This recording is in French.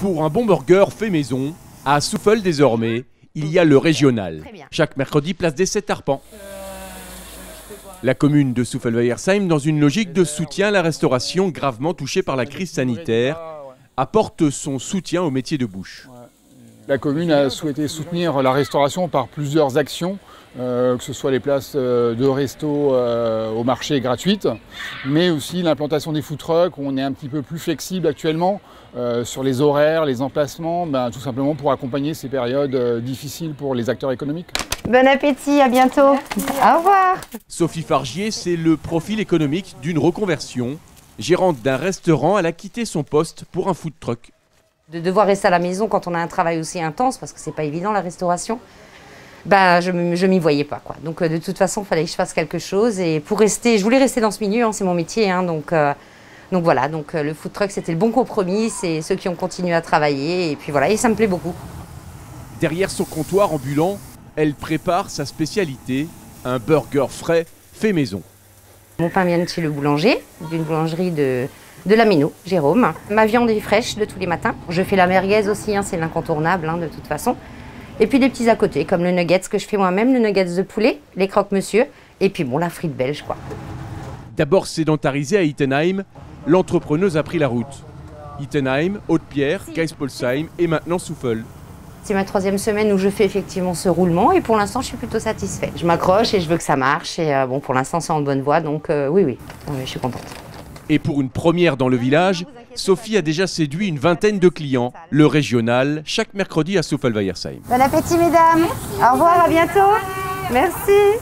Pour un bon burger fait maison, à Souffle désormais, il y a le régional. Chaque mercredi, place des sept arpents. La commune de Souffel-Weiersheim, dans une logique de soutien à la restauration gravement touchée par la crise sanitaire, apporte son soutien au métier de bouche. La commune a souhaité soutenir la restauration par plusieurs actions, euh, que ce soit les places euh, de resto euh, au marché gratuites, mais aussi l'implantation des food trucks où on est un petit peu plus flexible actuellement sur les horaires, les emplacements, ben, tout simplement pour accompagner ces périodes difficiles pour les acteurs économiques. Bon appétit, à bientôt. Au revoir. Sophie Fargier, c'est le profil économique d'une reconversion. Gérante d'un restaurant, elle a quitté son poste pour un food truck. De devoir rester à la maison quand on a un travail aussi intense, parce que c'est pas évident la restauration, bah, je ne m'y voyais pas. Quoi. Donc de toute façon, il fallait que je fasse quelque chose. Et pour rester, je voulais rester dans ce milieu, hein, c'est mon métier. Hein, donc, euh, donc voilà, donc, euh, le food truck c'était le bon compromis, c'est ceux qui ont continué à travailler. Et puis voilà, et ça me plaît beaucoup. Derrière son comptoir ambulant, elle prépare sa spécialité, un burger frais fait maison. Mon pain vient de chez le boulanger, d'une boulangerie de, de Lamino, Jérôme. Ma viande est fraîche de tous les matins. Je fais la merguez aussi, hein, c'est l'incontournable hein, de toute façon. Et puis des petits à côté, comme le nuggets que je fais moi-même, le nuggets de poulet, les croque-monsieur, et puis bon, la frite belge quoi. D'abord sédentarisée à Ittenheim, l'entrepreneuse a pris la route. Ittenheim, Haute-Pierre, Kaispolsheim et maintenant Souffel. C'est ma troisième semaine où je fais effectivement ce roulement et pour l'instant je suis plutôt satisfaite. Je m'accroche et je veux que ça marche et euh, bon pour l'instant c'est en bonne voie donc euh, oui, oui oui je suis contente. Et pour une première dans le village, Sophie a déjà séduit une vingtaine de clients, le régional, chaque mercredi à Souffel-Weiersheim. Bon appétit mesdames Au revoir, à bientôt Merci